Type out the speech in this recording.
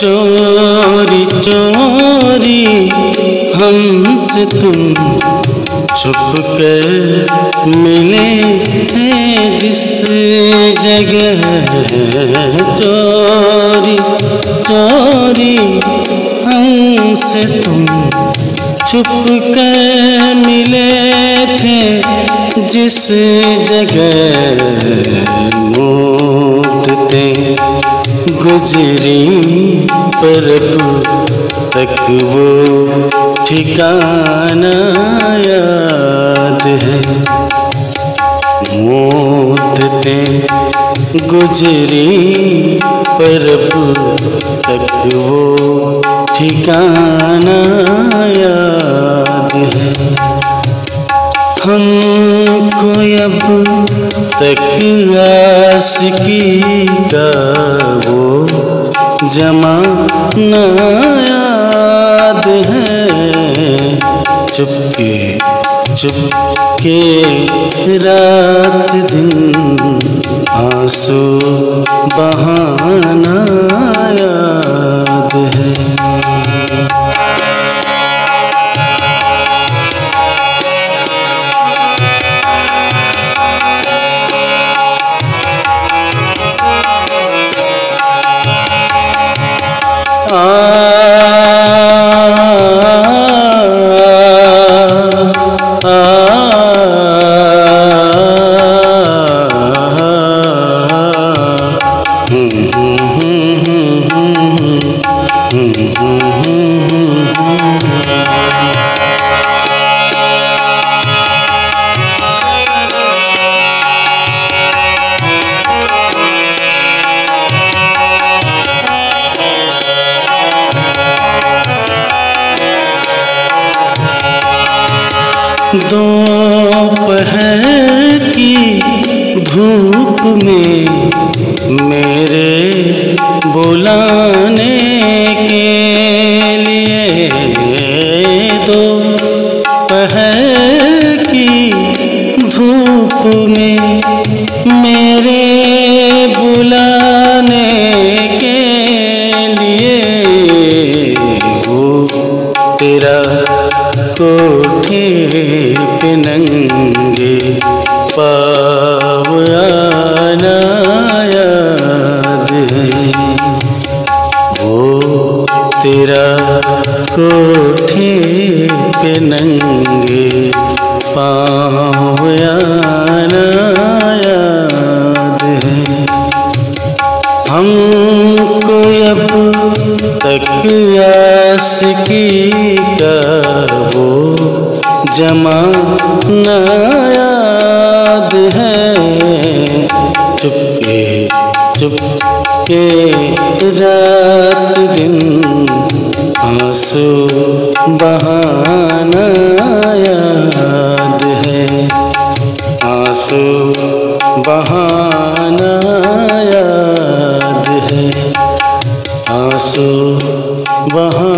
चोरी चोरी, हमसे तुम छुप कर मिले थे जिस जगह चोरी चोरी, हमसे तुम छुप कर मिले थे जिस जगह गुजरी, पर तक वो ठिकाना याद है। मोदते गुजरी, पर तक वो ठिकाना याद है। हमको अब तक आशिकी का वो जमाना याद है। चुपके चुपके रात दिन आँसू बहाना दोपहर की धूप में मेरे में मेरे बुलाने के लिए वो तेरा कोठे पे नंगे पाव वो तेरा कोठे पे नंगे जमाना याद है। चुपके चुपके रात दिन आँसू बहाना याद है। आँसू बहाना याद है। आँसू बहाना